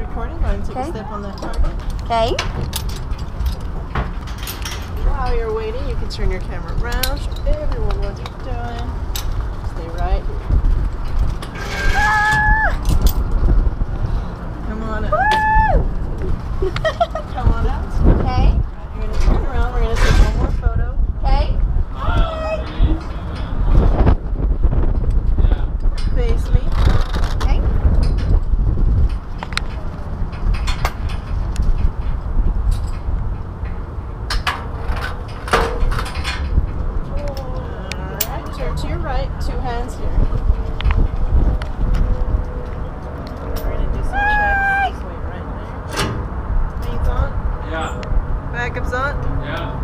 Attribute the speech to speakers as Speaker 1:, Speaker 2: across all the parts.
Speaker 1: recording. And take Okay. a step on that target.
Speaker 2: Okay.
Speaker 1: While you're waiting, you can turn your camera around, everyone what you're doing.
Speaker 3: Yeah.
Speaker 1: Backup's on?
Speaker 3: Yeah.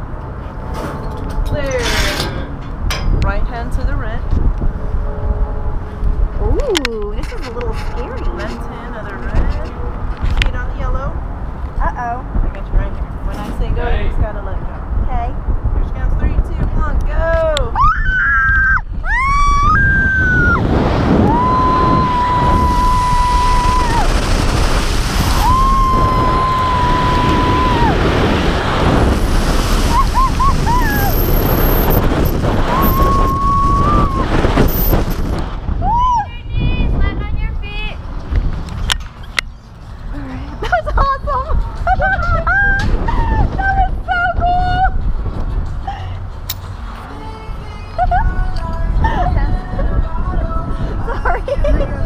Speaker 1: Clear. Right hand to the right.
Speaker 2: Ooh, this is a little scary. Left
Speaker 1: hand, other right. Feet on yellow.
Speaker 2: Uh-oh.
Speaker 1: I got you right here. When I say go, hey. you just gotta let go.
Speaker 2: Okay.
Speaker 1: Here she comes. Three, two, one.
Speaker 2: Oh my god.